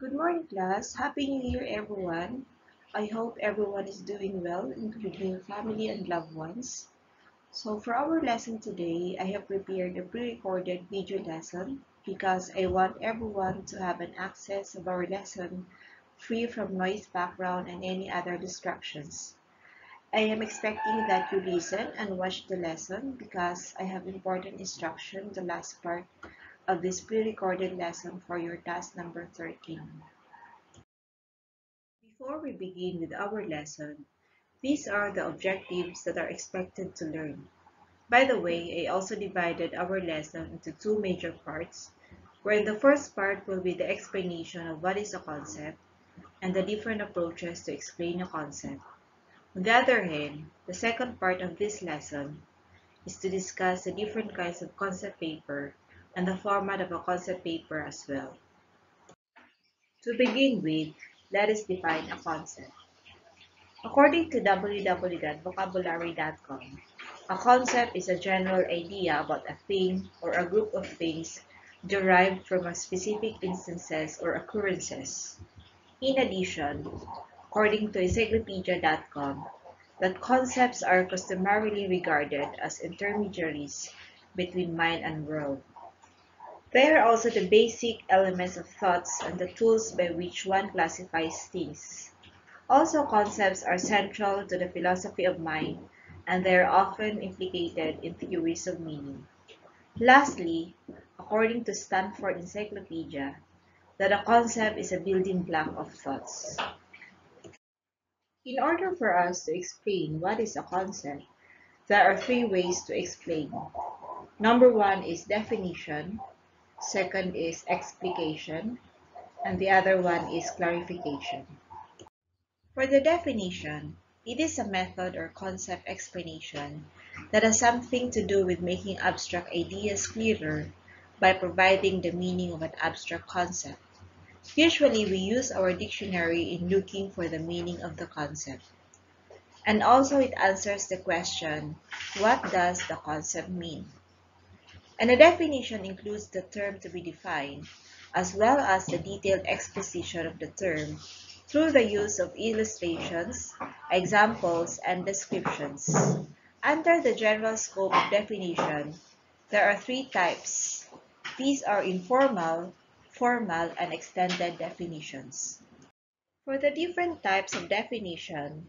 Good morning, class. Happy New Year, everyone. I hope everyone is doing well, including your family and loved ones. So for our lesson today, I have prepared a pre-recorded video lesson because I want everyone to have an access of our lesson free from noise background and any other distractions. I am expecting that you listen and watch the lesson because I have important instruction the last part of this pre-recorded lesson for your task number 13. Before we begin with our lesson, these are the objectives that are expected to learn. By the way, I also divided our lesson into two major parts, where the first part will be the explanation of what is a concept and the different approaches to explain a concept. On the other hand, the second part of this lesson is to discuss the different kinds of concept paper and the format of a concept paper as well. To begin with, let us define a concept. According to www.vocabulary.com, a concept is a general idea about a thing or a group of things derived from a specific instances or occurrences. In addition, according to encyclopedia.com, that concepts are customarily regarded as intermediaries between mind and world. They are also the basic elements of thoughts and the tools by which one classifies things. Also, concepts are central to the philosophy of mind and they are often implicated in theories of meaning. Lastly, according to Stanford Encyclopedia, that a concept is a building block of thoughts. In order for us to explain what is a concept, there are three ways to explain. Number one is definition, second is explication, and the other one is clarification. For the definition, it is a method or concept explanation that has something to do with making abstract ideas clearer by providing the meaning of an abstract concept. Usually, we use our dictionary in looking for the meaning of the concept. And also, it answers the question, what does the concept mean? And the definition includes the term to be defined, as well as the detailed exposition of the term through the use of illustrations, examples, and descriptions. Under the general scope of definition, there are three types. These are informal, formal, and extended definitions. For the different types of definition,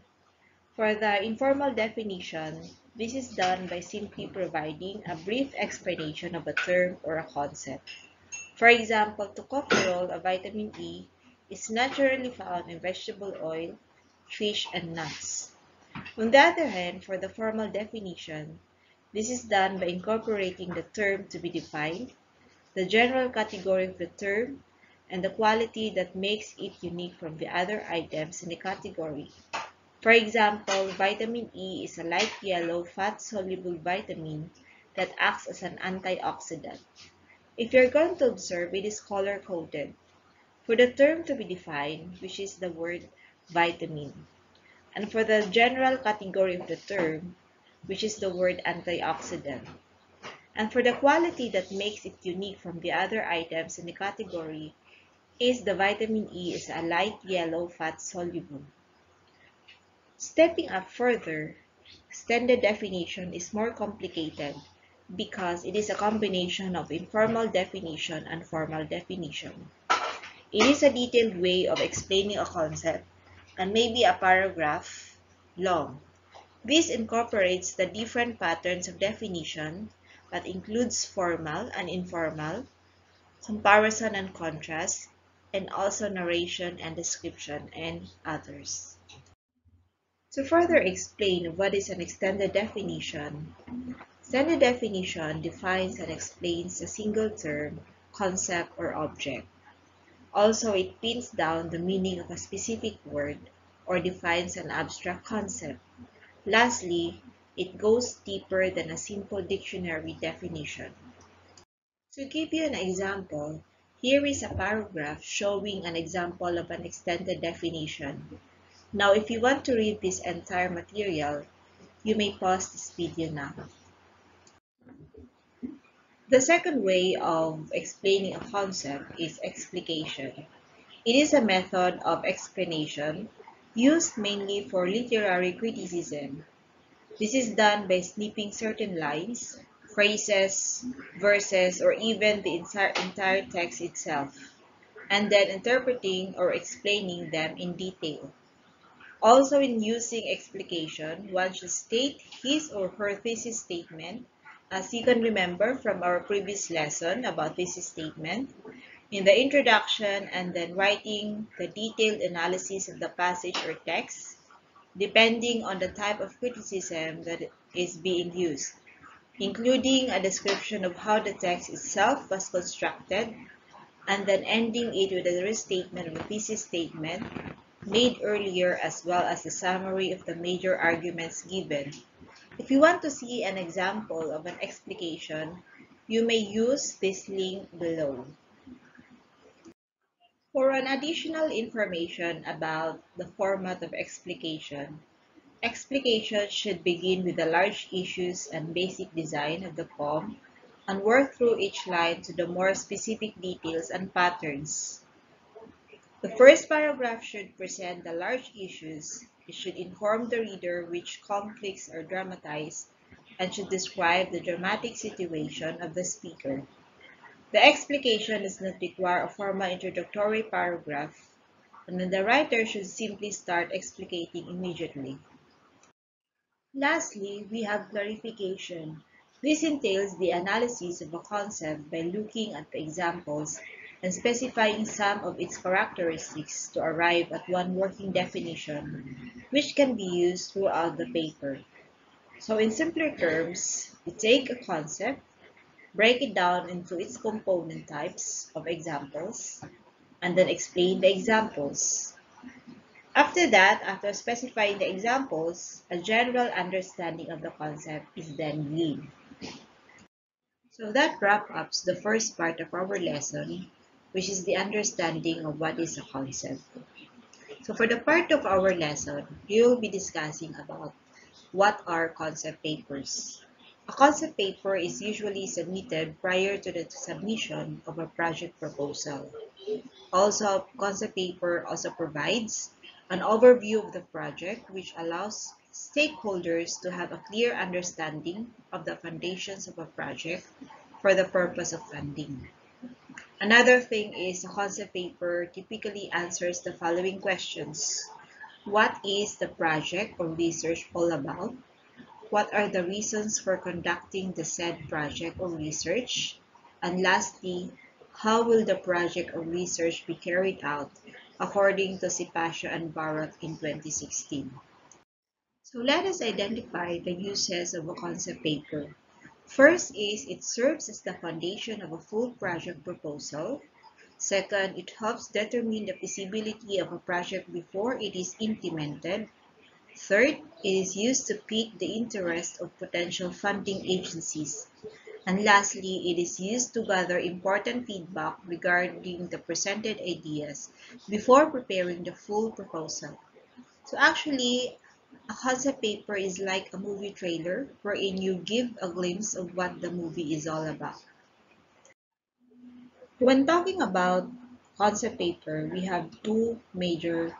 for the informal definition, this is done by simply providing a brief explanation of a term or a concept. For example, tocopherol, a vitamin E, is naturally found in vegetable oil, fish, and nuts. On the other hand, for the formal definition, this is done by incorporating the term to be defined, the general category of the term, and the quality that makes it unique from the other items in the category. For example, vitamin E is a light yellow fat-soluble vitamin that acts as an antioxidant. If you're going to observe, it is color-coded. For the term to be defined, which is the word vitamin, and for the general category of the term, which is the word antioxidant. And for the quality that makes it unique from the other items in the category is the vitamin E is a light yellow fat soluble. Stepping up further, extended definition is more complicated because it is a combination of informal definition and formal definition. It is a detailed way of explaining a concept and may be a paragraph long. This incorporates the different patterns of definition that includes formal and informal, comparison and contrast, and also narration and description, and others. To further explain what is an extended definition, extended definition defines and explains a single term, concept, or object. Also, it pins down the meaning of a specific word or defines an abstract concept. Lastly, it goes deeper than a simple dictionary definition. To give you an example, here is a paragraph showing an example of an extended definition. Now, if you want to read this entire material, you may pause this video now. The second way of explaining a concept is explication. It is a method of explanation used mainly for literary criticism. This is done by snipping certain lines, phrases, verses, or even the entire, entire text itself, and then interpreting or explaining them in detail. Also, in using explication, one should state his or her thesis statement, as you can remember from our previous lesson about thesis statement, in the introduction and then writing the detailed analysis of the passage or text, depending on the type of criticism that is being used, including a description of how the text itself was constructed, and then ending it with a restatement of the thesis statement made earlier as well as the summary of the major arguments given. If you want to see an example of an explication, you may use this link below. For an additional information about the format of explication, explication should begin with the large issues and basic design of the poem and work through each line to the more specific details and patterns. The first paragraph should present the large issues. It should inform the reader which conflicts are dramatized and should describe the dramatic situation of the speaker. The explication does not require a formal introductory paragraph, and the writer should simply start explicating immediately. Lastly, we have clarification. This entails the analysis of a concept by looking at the examples and specifying some of its characteristics to arrive at one working definition, which can be used throughout the paper. So in simpler terms, we take a concept, break it down into its component types of examples, and then explain the examples. After that, after specifying the examples, a general understanding of the concept is then gained. So that wraps up the first part of our lesson which is the understanding of what is a concept. So for the part of our lesson, we will be discussing about what are concept papers. A concept paper is usually submitted prior to the submission of a project proposal. Also, concept paper also provides an overview of the project which allows stakeholders to have a clear understanding of the foundations of a project for the purpose of funding. Another thing is a concept paper typically answers the following questions. What is the project or research all about? What are the reasons for conducting the said project or research? And lastly, how will the project or research be carried out according to Sipacio and Barrot in 2016? So let us identify the uses of a concept paper. First is it serves as the foundation of a full project proposal. Second, it helps determine the feasibility of a project before it is implemented. Third, it is used to pique the interest of potential funding agencies. And lastly, it is used to gather important feedback regarding the presented ideas before preparing the full proposal. So actually, a concept paper is like a movie trailer wherein you give a glimpse of what the movie is all about. When talking about concept paper, we have two major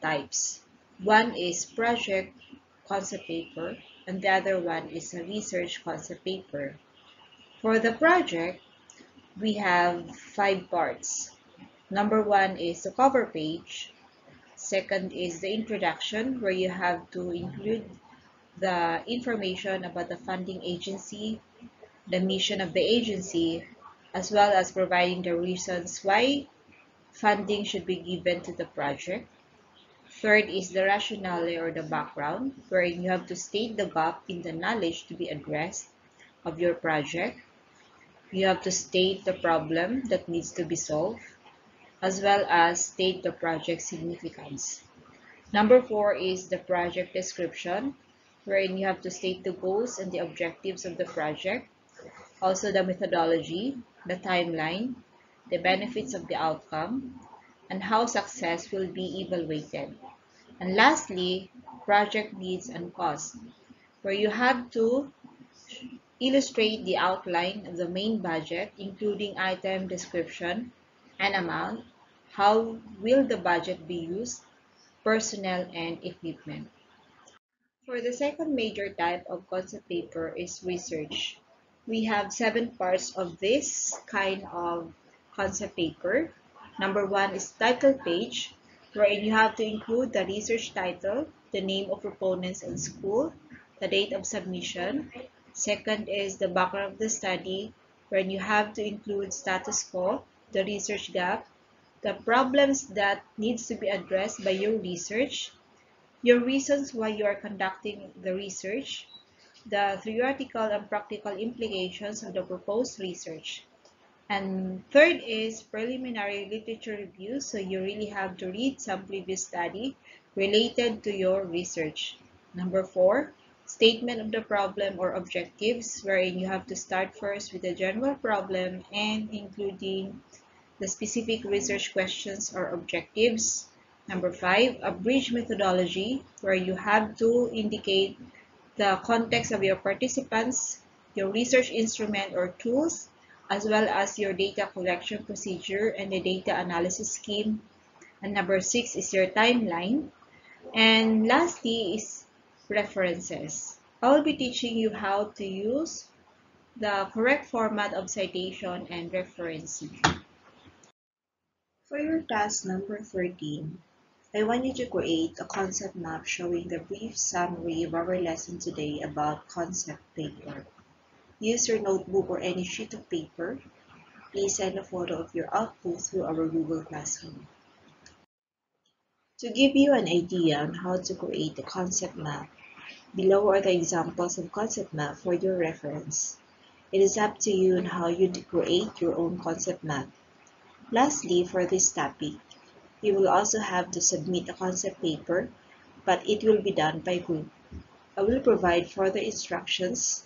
types. One is project concept paper and the other one is a research concept paper. For the project, we have five parts. Number one is the cover page, Second is the introduction, where you have to include the information about the funding agency, the mission of the agency, as well as providing the reasons why funding should be given to the project. Third is the rationale or the background, wherein you have to state the gap in the knowledge to be addressed of your project. You have to state the problem that needs to be solved as well as state the project significance. Number four is the project description, wherein you have to state the goals and the objectives of the project, also the methodology, the timeline, the benefits of the outcome, and how success will be evaluated. And lastly, project needs and costs, where you have to illustrate the outline of the main budget, including item description and amount, How will the budget be used? Personnel and equipment. For the second major type of concept paper is research. We have seven parts of this kind of concept paper. Number one is title page, wherein you have to include the research title, the name of proponents and school, the date of submission. Second is the background of the study, wherein you have to include status quo, the research gap, the problems that needs to be addressed by your research, your reasons why you are conducting the research, the theoretical and practical implications of the proposed research. And third is preliminary literature review. So you really have to read some previous study related to your research. Number four, statement of the problem or objectives, wherein you have to start first with the general problem and including the specific research questions or objectives. Number five, a bridge methodology where you have to indicate the context of your participants, your research instrument or tools, as well as your data collection procedure and the data analysis scheme. And number six is your timeline. And lastly is references. I will be teaching you how to use the correct format of citation and referencing. For your task number 13, I want you to create a concept map showing the brief summary of our lesson today about concept paper. Use your notebook or any sheet of paper. Please send a photo of your output through our Google Classroom. To give you an idea on how to create a concept map, below are the examples of concept map for your reference. It is up to you on how you create your own concept map. Lastly, for this topic, you will also have to submit a concept paper, but it will be done by group. I will provide further instructions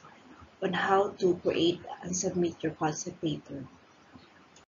on how to create and submit your concept paper.